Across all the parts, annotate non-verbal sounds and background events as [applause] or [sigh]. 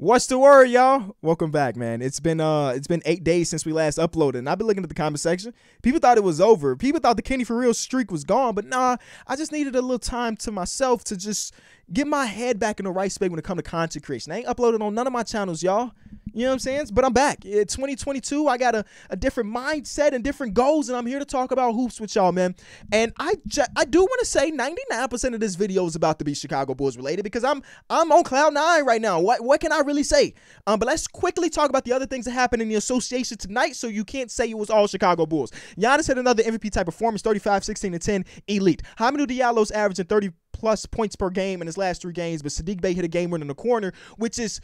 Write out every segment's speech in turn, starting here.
What's the word, y'all? Welcome back, man. It's been uh it's been eight days since we last uploaded, and I've been looking at the comment section. People thought it was over. People thought the Kenny for real streak was gone, but nah, I just needed a little time to myself to just get my head back in the right space when it come to content creation. I ain't uploaded on none of my channels, y'all. You know what I'm saying? But I'm back. It's 2022. I got a, a different mindset and different goals, and I'm here to talk about hoops with y'all, man. And I ju- I do want to say 99% of this video is about to be Chicago Bulls related because I'm I'm on cloud nine right now. What what can I really say? Um, but let's quickly talk about the other things that happened in the association tonight, so you can't say it was all Chicago Bulls. Giannis had another MVP type performance, 35, 16, and 10, elite. Hamidou Diallo's averaging 30 plus points per game in his last three games, but Sadiq Bey hit a game winner in the corner, which is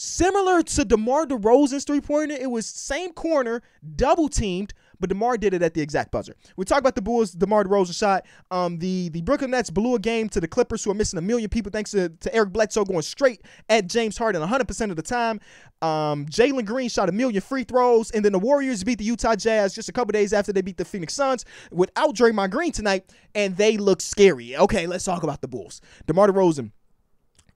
Similar to DeMar DeRozan's three pointer, it was same corner, double teamed, but DeMar did it at the exact buzzer. We talk about the Bulls, DeMar DeRozan shot. Um, the, the Brooklyn Nets blew a game to the Clippers, who are missing a million people thanks to, to Eric Bledsoe going straight at James Harden 100% of the time. Um, Jalen Green shot a million free throws, and then the Warriors beat the Utah Jazz just a couple days after they beat the Phoenix Suns without Draymond Green tonight, and they look scary. Okay, let's talk about the Bulls. DeMar DeRozan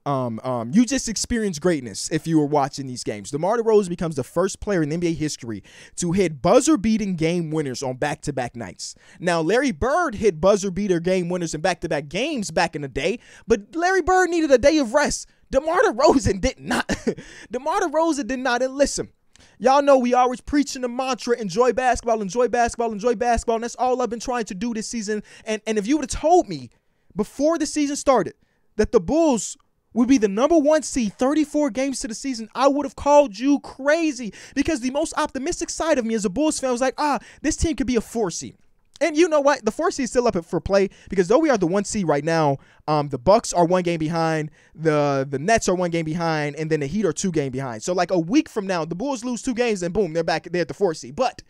um, um, you just experienced greatness if you were watching these games. DeMar DeRozan becomes the first player in NBA history to hit buzzer-beating game winners on back-to-back nights. Now, Larry Bird hit buzzer-beater game winners in back-to-back games back in the day, but Larry Bird needed a day of rest. DeMar DeRozan did not. [laughs] DeMar DeRozan did not. And listen, Y'all know we always preaching the mantra enjoy basketball, enjoy basketball, enjoy basketball. And that's all I've been trying to do this season. And, and if you would have told me before the season started that the Bulls would be the number one seed 34 games to the season, I would have called you crazy because the most optimistic side of me as a Bulls fan was like, ah, this team could be a four seed. And you know what? The four seed is still up for play because though we are the one seed right now, um, the Bucks are one game behind, the the Nets are one game behind, and then the Heat are two game behind. So like a week from now, the Bulls lose two games, and boom, they're back there at the four seed. But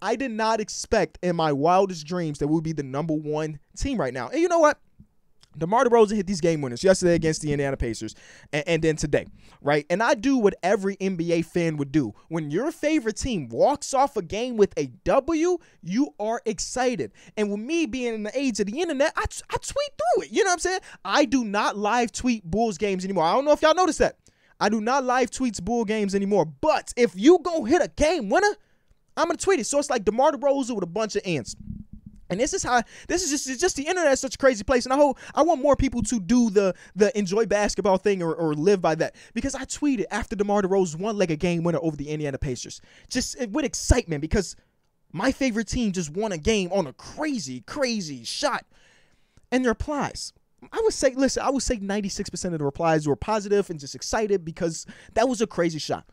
I did not expect in my wildest dreams that we would be the number one team right now. And you know what? DeMar DeRozan hit these game winners yesterday against the Indiana Pacers and, and, then today, right? And I do what every NBA fan would do. When your favorite team walks off a game with a W, you are excited. And with me being in the age of the internet, I, tweet through it. You know what I'm saying? I do not live tweet Bulls games anymore. I don't know if y'all noticed that. I do not live tweets Bull games anymore. But if you go hit a game winner, I'm going to tweet it. So it's like DeMar DeRozan with a bunch of ants. And this is how this is just just the internet is such a crazy place. And I hope I want more people to do the the enjoy basketball thing or, or live by that. Because I tweeted after DeMar DeRozan one leg a game winner over the Indiana Pacers. Just with excitement because my favorite team just won a game on a crazy, crazy shot. And the replies. I would say, listen, I would say 96% of the replies were positive and just excited because that was a crazy shot.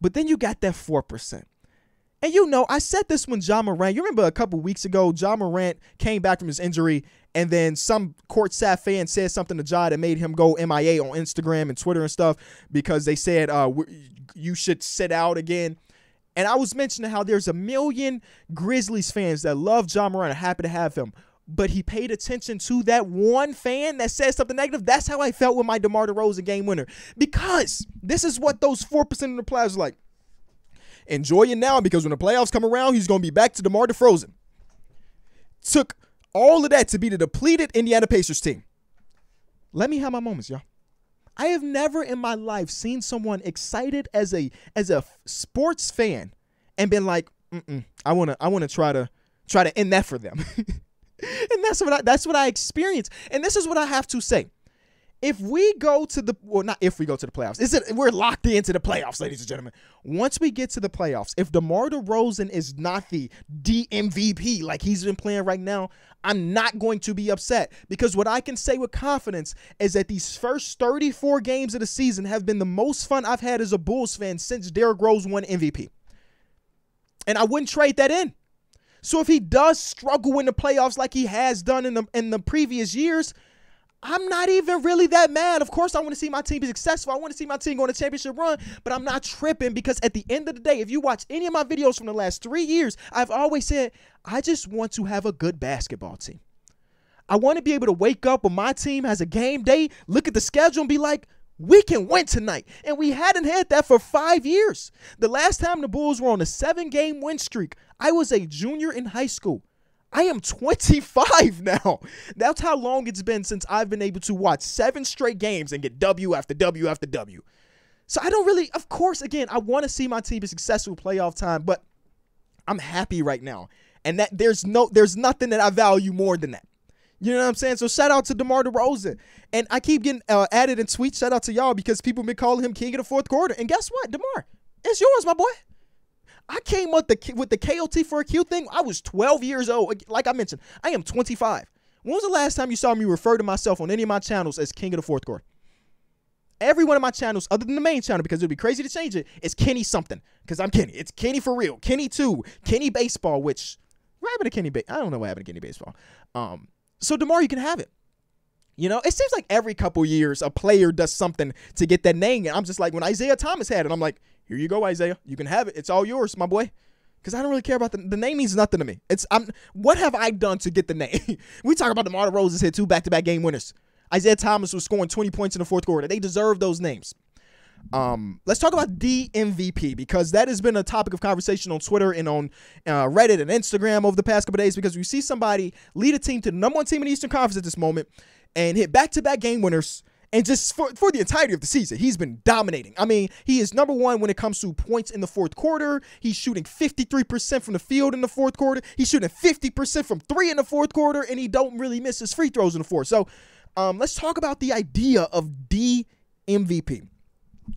But then you got that 4%. And you know, I said this when Ja Morant, you remember a couple weeks ago, Ja Morant came back from his injury, and then some court staff fan said something to Ja that made him go MIA on Instagram and Twitter and stuff because they said uh, you should sit out again. And I was mentioning how there's a million Grizzlies fans that love Ja Morant, are happy to have him. But he paid attention to that one fan that said something negative. That's how I felt with my DeMar DeRozan game winner. Because this is what those 4% of the players like. Enjoy it now because when the playoffs come around, he's going to be back to DeMar DeFrozen. Took all of that to beat a depleted Indiana Pacers team. Let me have my moments, y'all. I have never in my life seen someone excited as a as a sports fan and been like, Mm-mm, I want to I want to try to try to end that for them. [laughs] and that's what I that's what I experienced. And this is what I have to say if we go to the well, not if we go to the playoffs, is it we're locked into the playoffs, ladies and gentlemen. Once we get to the playoffs, if DeMar DeRozan is not the DMVP like he's been playing right now, I'm not going to be upset because what I can say with confidence is that these first 34 games of the season have been the most fun I've had as a Bulls fan since Derrick Rose won MVP. And I wouldn't trade that in. So if he does struggle in the playoffs like he has done in the in the previous years, I'm not even really that mad. Of course, I want to see my team be successful. I want to see my team go on a championship run, but I'm not tripping because at the end of the day, if you watch any of my videos from the last three years, I've always said, I just want to have a good basketball team. I want to be able to wake up when my team has a game day, look at the schedule, and be like, we can win tonight. And we hadn't had that for five years. The last time the Bulls were on a seven game win streak, I was a junior in high school. I am 25 now. That's how long it's been since I've been able to watch seven straight games and get W after W after W. So I don't really, of course, again, I want to see my team be successful playoff time, but I'm happy right now. And that there's no there's nothing that I value more than that. You know what I'm saying? So shout out to DeMar DeRozan. And I keep getting uh, added in tweets. Shout out to y'all because people been calling him king of the fourth quarter. And guess what, DeMar? It's yours, my boy. I came with the with the KOT for a Q thing. I was 12 years old. Like I mentioned, I am 25. When was the last time you saw me refer to myself on any of my channels as king of the fourth quarter? Every one of my channels, other than the main channel, because it'd be crazy to change it, is Kenny something. Because I'm Kenny. It's Kenny for real. Kenny 2. Kenny Baseball, which what happened to Kenny ba- I don't know what happened to Kenny Baseball. Um, so DeMar, you can have it. You know, it seems like every couple years a player does something to get that name. And I'm just like, when Isaiah Thomas had it, I'm like, here you go, Isaiah. You can have it. It's all yours, my boy. Because I don't really care about the the name means nothing to me. It's I'm what have I done to get the name? [laughs] we talk about DeMar DeRozan hit two back to back game winners. Isaiah Thomas was scoring 20 points in the fourth quarter. They deserve those names. Um, let's talk about DMVP because that has been a topic of conversation on Twitter and on uh, Reddit and Instagram over the past couple days. Because we see somebody lead a team to the number one team in the Eastern Conference at this moment and hit back to back game winners and just for, for the entirety of the season, he's been dominating. I mean, he is number one when it comes to points in the fourth quarter. He's shooting 53% from the field in the fourth quarter. He's shooting 50% from three in the fourth quarter, and he don't really miss his free throws in the fourth. So um, let's talk about the idea of D MVP.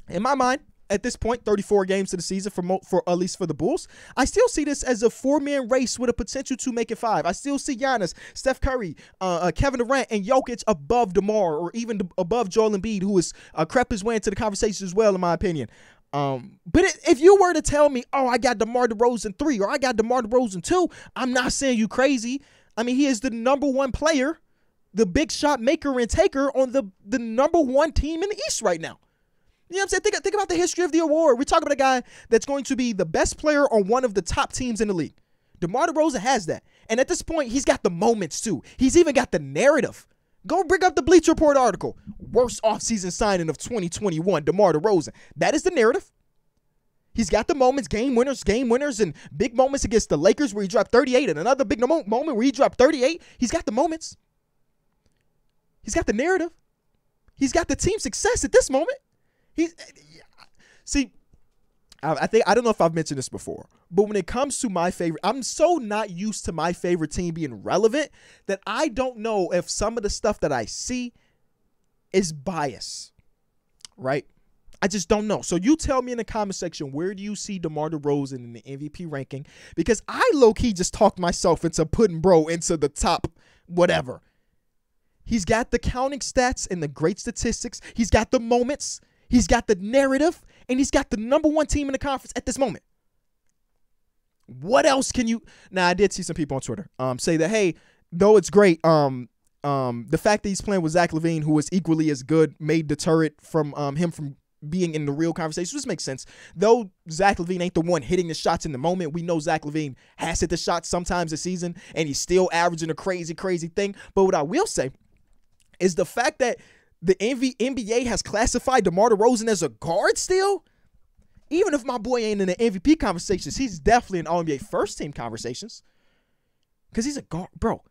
In my mind, at this point, 34 games to the season for mo- for at least for the Bulls. I still see this as a four man race with a potential to make it five. I still see Giannis, Steph Curry, uh, uh, Kevin Durant, and Jokic above DeMar or even above Joel Embiid, who has uh, crept his way into the conversation as well, in my opinion. Um, but it, if you were to tell me, oh, I got DeMar DeRozan three or I got DeMar DeRozan two, I'm not saying you crazy. I mean, he is the number one player, the big shot maker and taker on the the number one team in the East right now. You know what I'm saying? Think, think about the history of the award. We talk about a guy that's going to be the best player on one of the top teams in the league. DeMar DeRozan has that. And at this point, he's got the moments too. He's even got the narrative. Go bring up the Bleacher Report article. Worst offseason signing of 2021, DeMar DeRozan. That is the narrative. He's got the moments, game winners, game winners, and big moments against the Lakers where he dropped 38, and another big moment where he dropped 38. He's got the moments. He's got the narrative. He's got the team success at this moment. He's see. I, think I don't know if I've mentioned this before, but when it comes to my favorite, I'm so not used to my favorite team being relevant that I don't know if some of the stuff that I see is bias. Right? I just don't know. So you tell me in the comment section where do you see DeMar DeRozan in the MVP ranking? Because I low key just talked myself into putting bro into the top whatever. He's got the counting stats and the great statistics. He's got the moments. He's got the narrative, and he's got the number one team in the conference at this moment. What else can you? Now, I did see some people on Twitter um, say that, hey, though it's great, um, um, the fact that he's playing with Zach LaVine, who is equally as good, may deter it from um, him from being in the real conversation, which makes sense. Though Zach LaVine ain't the one hitting the shots in the moment, we know Zach LaVine has hit the shots sometimes this season, and he's still averaging a crazy, crazy thing. But what I will say is the fact that the NV, NBA has classified DeMar DeRozan as a guard still. Even if my boy ain't in the MVP conversations, he's definitely in All NBA first team conversations. Cause he's a guard, bro.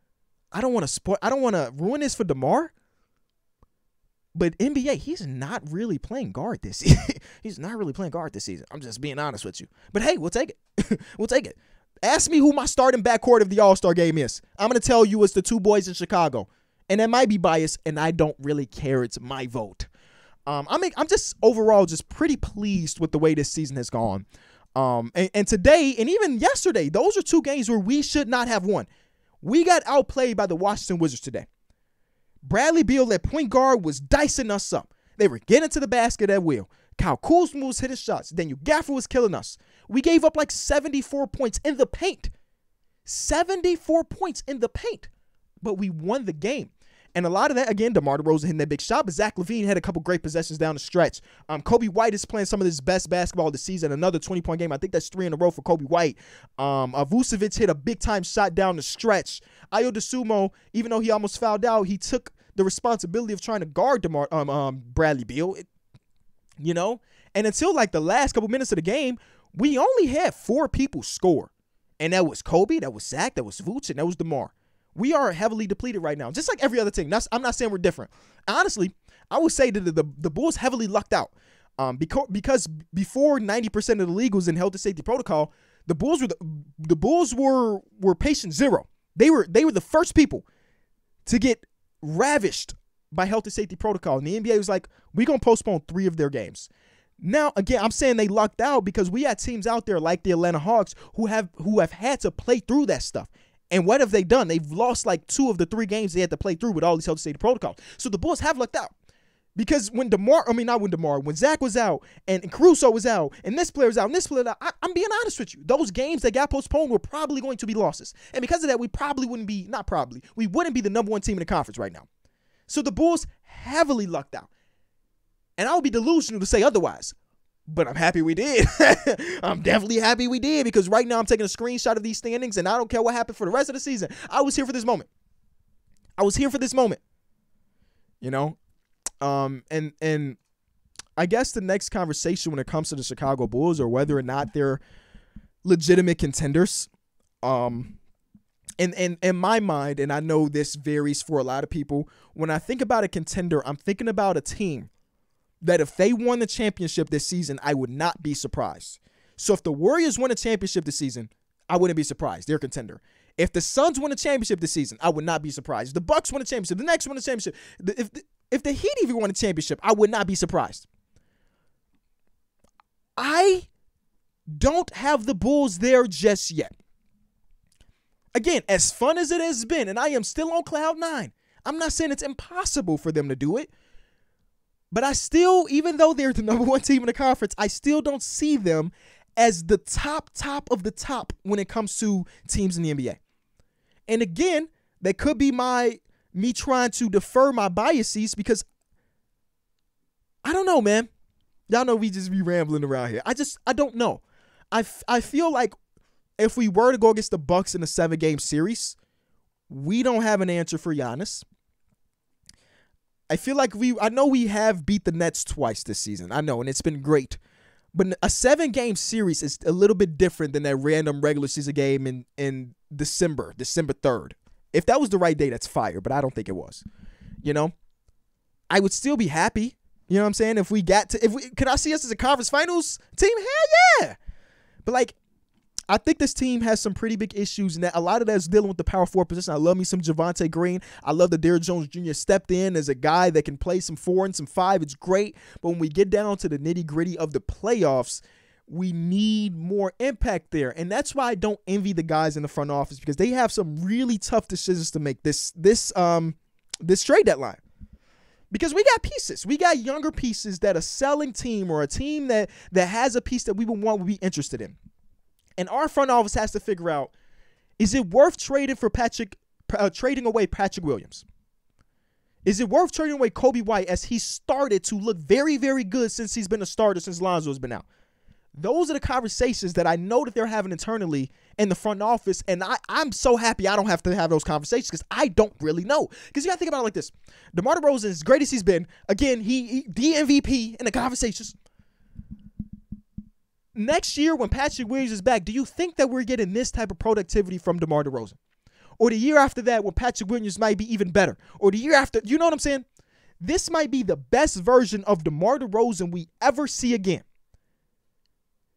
I don't want to spoil. I don't want to ruin this for DeMar. But NBA, he's not really playing guard this [laughs] season. he's not really playing guard this season. I'm just being honest with you. But hey, we'll take it. [laughs] we'll take it. Ask me who my starting backcourt of the All Star game is. I'm gonna tell you it's the two boys in Chicago and that might be biased, and I don't really care. It's my vote. Um, I'm I'm just overall just pretty pleased with the way this season has gone. Um, and, and today and even yesterday, those are two games where we should not have won. We got outplayed by the Washington Wizards today. Bradley Beal at point guard was dicing us up. They were getting to the basket at will. Kyle Kuzma was hitting his shots. Daniel Gafford was killing us. We gave up like 74 points in the paint. 74 points in the paint. But we won the game. And a lot of that, again, DeMar DeRozan hitting that big shot, but Zach LaVine had a couple great possessions down the stretch. Um, Coby White is playing some of his best basketball this season. Another 20-point game. I think that's three in a row for Coby White. Um, uh, Vucevic hit a big-time shot down the stretch. Ayo Dosunmu, even though he almost fouled out, he took the responsibility of trying to guard DeMar, um, um, Bradley Beal. It, you know? And until like the last couple minutes of the game, we only had four people score. And that was Kobe, that was Zach, that was Vooch, and that was DeMar. We are heavily depleted right now, just like every other team. That's, I'm not saying we're different. Honestly, I would say that the, the, the Bulls heavily lucked out. Um, because because before 90% of the league was in health and safety protocol, the Bulls were the, the Bulls were were patient zero. They were they were the first people to get ravished by health and safety protocol. And the NBA was like, we're gonna postpone three of their games. Now, again, I'm saying they lucked out because we had teams out there like the Atlanta Hawks who have who have had to play through that stuff. And what have they done? They've lost like two of the three games they had to play through with all these health safety protocols. So the Bulls have lucked out. Because when DeMar, I mean, not when DeMar, when Zach was out and, and Caruso was out and this player was out and this player, out, I, I'm being honest with you. Those games that got postponed were probably going to be losses. And because of that, we probably wouldn't be, not probably, we wouldn't be the number one team in the conference right now. So the Bulls heavily lucked out. And I would be delusional to say otherwise. But I'm happy we did. [laughs] I'm definitely happy we did because right now I'm taking a screenshot of these standings and I don't care what happened for the rest of the season. I was here for this moment. I was here for this moment. You know, um, and and I guess the next conversation when it comes to the Chicago Bulls or whether or not they're legitimate contenders, um, and and in my mind, and I know this varies for a lot of people. When I think about a contender, I'm thinking about a team that if they won the championship this season, I would not be surprised. So if the Warriors win a championship this season, I wouldn't be surprised. They're a contender. If the Suns win a championship this season, I would not be surprised. The Bucks win a championship, the Nets win a championship. If if the Heat even won a championship, I would not be surprised. I don't have the Bulls there just yet. Again, as fun as it has been, and I am still on cloud nine, I'm not saying it's impossible for them to do it, but I still, even though they're the [laughs] number one team in the conference, I still don't see them as the top, top of the top when it comes to teams in the NBA. And again, that could be my me trying to defer my biases because I don't know, man. Y'all know we just be rambling around here. I just I don't know. I, f- I feel like if we were to go against the Bucks in a seven game series, we don't have an answer for Giannis. I feel like we I know we have beat the Nets twice this season. I know, and it's been great. But a seven game series is a little bit different than that random regular season game in, in December, December 3rd. If that was the right day, that's fire, but I don't think it was. You know? I would still be happy. You know what I'm saying? If we got to if we could I see us as a conference finals team? Hell yeah. But like I think this team has some pretty big issues, and that a lot of that is dealing with the power forward position. I love me some Javonte Green. I love that Derrick Jones Jr. stepped in as a guy that can play some four and some five. It's great, but when we get down to the nitty gritty of the playoffs, we need more impact there. And that's why I don't envy the guys in the front office because they have some really tough decisions to make this this um this trade deadline. Because we got pieces. We got younger pieces that a selling team or a team that that has a piece that we would want would be interested in. And our front office has to figure out is it worth trading for Patrick uh, trading away Patrick Williams? Is it worth trading away Coby White as he started to look very, very good since he's been a starter since Lonzo's been out? Those are the conversations that I know that they're having internally in the front office. And I, I'm so happy I don't have to have those conversations because I don't really know. Because you got to think about it like this DeMar DeRozan, as great as he's been, again, he, he the MVP in the conversations. Next year, when Patrick Williams is back, do you think that we're getting this type of productivity from DeMar DeRozan? Or the year after that, when Patrick Williams might be even better? Or the year after, you know what I'm saying? This might be the best version of DeMar DeRozan we ever see again.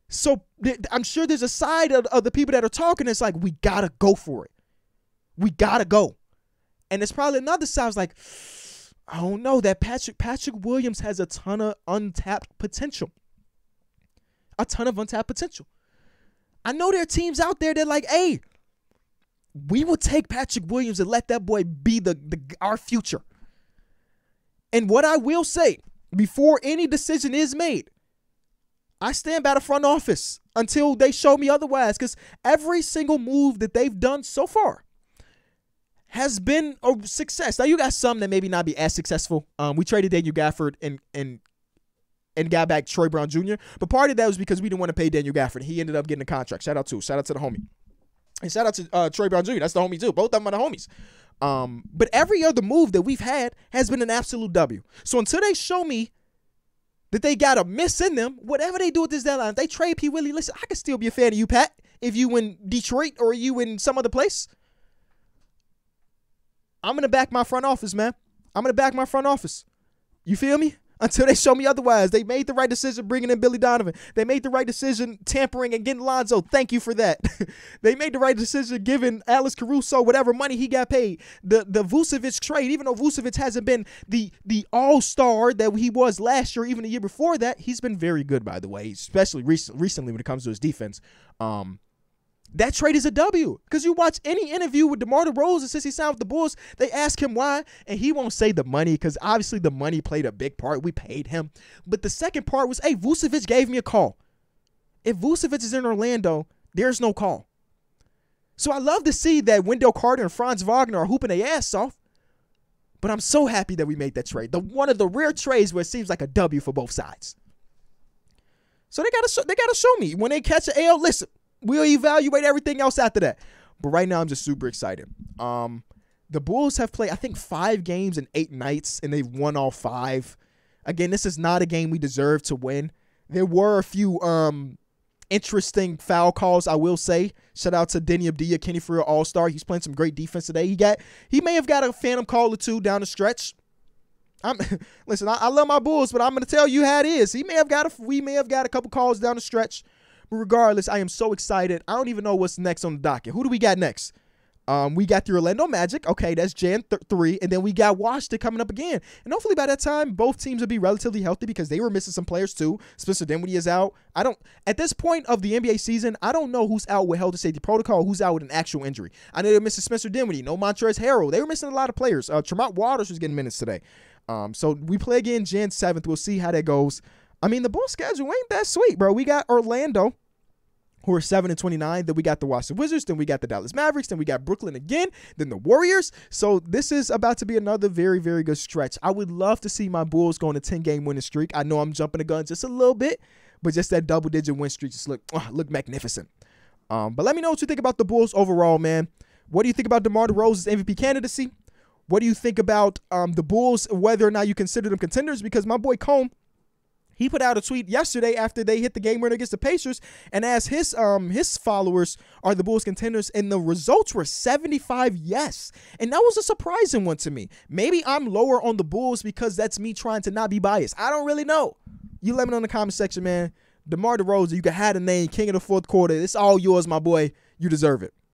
So I'm sure there's a side of, of the people that are talking. It's like we gotta go for it. We gotta go. And it's probably another side. Like I don't know that Patrick Patrick Williams has a ton of untapped potential. A ton of untapped potential. I know there are teams out there that like, hey, we will take Patrick Williams and let that boy be the, the our future. And what I will say before any decision is made, I stand by the front office until they show me otherwise because every single move that they've done so far has been a success. Now you got some that maybe not be as successful. Um, we traded Daniel Gafford and and and got back Troy Brown Jr. But part of that was because we didn't want to pay Daniel Gafford. He ended up getting a contract. Shout out to shout out to the homie. And shout out to uh, Troy Brown Jr. That's the homie too. Both of them are the homies. Um, but every other move that we've had has been an absolute W. So until they show me that they got a miss in them. Whatever they do with this deadline, if they trade P. Willie, listen, I can still be a fan of you, Pat, if you in Detroit or you in some other place. I'm gonna back my front office, man. I'm gonna back my front office. You feel me? Until they show me otherwise. They made the right decision bringing in Billy Donovan. They made the right decision tampering and getting Lonzo. Thank you for that. [laughs] they made the right decision giving Alex Caruso whatever money he got paid. The the Vucevic trade, even though Vucevic hasn't been the the all star that he was last year, even the year before that, he's been very good by the way, especially recent, recently when it comes to his defense. Um, that trade is a W. Because you watch any interview with DeMar DeRozan since he signed with the Bulls, they ask him why, and he won't say the money because obviously the money played a big part. We paid him. But the second part was, hey, Vucevic gave me a call. If Vucevic is in Orlando, there's no call. So I love to see that Wendell Carter and Franz Wagner are hooping their ass off. But I'm so happy that we made that trade. The one of the rare trades where it seems like a W for both sides. So they gotta they gotta show me when they catch an L. Listen, We'll evaluate everything else after that. But right now, I'm just super excited. Um, the Bulls have played, I think, five games in eight nights, and they've won all five. Again, this is not a game we deserve to win. There were a few um, interesting foul calls, I will say. Shout out to Deni Avdija, Kenny for All Star. He's playing some great defense today. He got, he may have got a phantom call or two down the stretch. I'm [laughs] listen. I, I love my Bulls, but I'm gonna tell you how it is. He may have got a, we may have got a couple calls down the stretch but regardless, I am so excited. I don't even know what's next on the docket. Who do we got next? Um, we got the Orlando Magic. Okay, that's Jan th- 3. And then we got Washington coming up again. And hopefully by that time, both teams will be relatively healthy because they were missing some players too. Spencer Dinwiddie is out. I don't, at this point of the NBA season, I don't know who's out with health and safety protocol, who's out with an actual injury. I know they're missing Spencer Dinwiddie, no Montrezl Harrell. They were missing a lot of players. Uh, Tremont Waters was getting minutes today. Um, so we play again Jan 7th. We'll see how that goes. I mean, the Bulls schedule ain't that sweet, bro. We got Orlando who are 7 and 29. Then we got the Washington Wizards. Then we got the Dallas Mavericks. Then we got Brooklyn again. Then the Warriors. So this is about to be another very, very good stretch. I would love to see my Bulls go on a 10 game winning streak. I know I'm jumping the gun just a little bit, but just that double digit win streak just look, look magnificent. Um, but let me know what you think about the Bulls overall, man. What do you think about DeMar DeRozan's MVP candidacy? What do you think about um, the Bulls, whether or not you consider them contenders? Because my boy Comb he put out a tweet yesterday after they hit the game winner against the Pacers and asked his um his followers are the Bulls contenders and the results were 75 yes. And that was a surprising one to me. Maybe I'm lower on the Bulls because that's me trying to not be biased. I don't really know. You let me know in the comment section, man. DeMar DeRozan, you can have the name King of the Fourth Quarter. It's all yours, my boy. You deserve it.